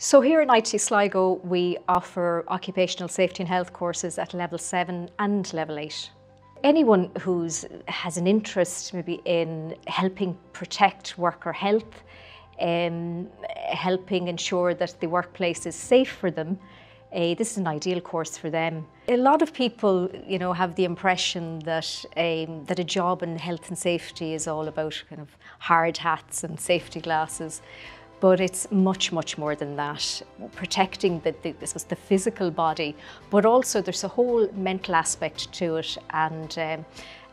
So here at IT Sligo, we offer occupational safety and health courses at level 7 and level 8. Anyone who has an interest maybe in helping protect worker health, um, helping ensure that the workplace is safe for them, uh, this is an ideal course for them. A lot of people, you know, have the impression that um, that a job in health and safety is all about kind of hard hats and safety glasses but it's much, much more than that. Protecting the, the, this was the physical body, but also there's a whole mental aspect to it, and um,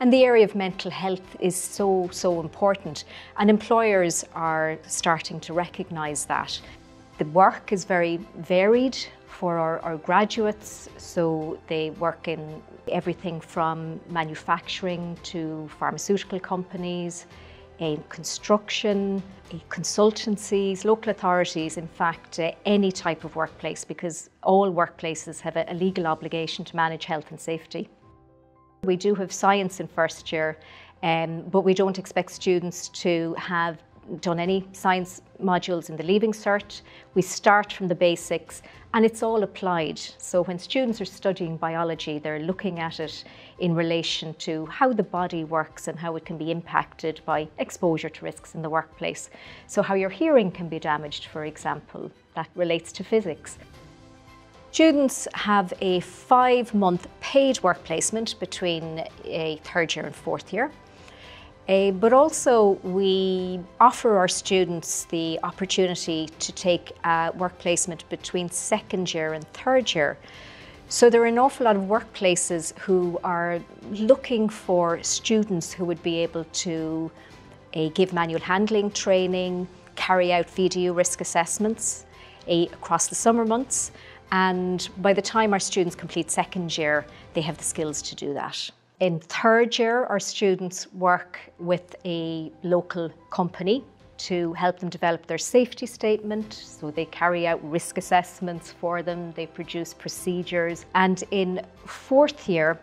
and the area of mental health is so so important, and employers are starting to recognise that. The work is very varied for our, our graduates, so they work in everything from manufacturing to pharmaceutical companies in construction, consultancies, local authorities, in fact, uh, any type of workplace, because all workplaces have a, a legal obligation to manage health and safety. We do have science in first year, um, but we don't expect students to have done any science modules in the Leaving Cert. We start from the basics and it's all applied. So when students are studying biology, they're looking at it in relation to how the body works and how it can be impacted by exposure to risks in the workplace. So how your hearing can be damaged, for example, that relates to physics. Students have a five month paid work placement between a third year and fourth year. Uh, but also we offer our students the opportunity to take a work placement between second year and third year. So there are an awful lot of workplaces who are looking for students who would be able to uh, give manual handling training, carry out VDU risk assessments uh, across the summer months. And by the time our students complete second year, they have the skills to do that. In third year, our students work with a local company to help them develop their safety statement. So they carry out risk assessments for them, they produce procedures. And in fourth year,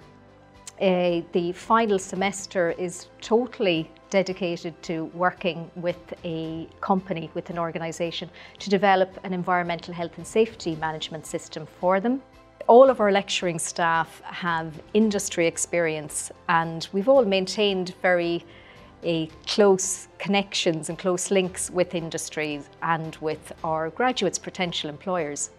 uh, the final semester is totally dedicated to working with a company, with an organisation, to develop an environmental health and safety management system for them. All of our lecturing staff have industry experience and we've all maintained very uh, close connections and close links with industries and with our graduates' potential employers.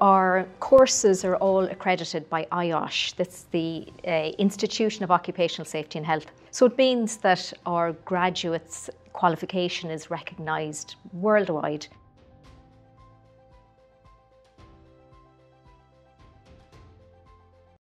Our courses are all accredited by IOSH, that's the uh, Institution of Occupational Safety and Health. So it means that our graduates' qualification is recognised worldwide.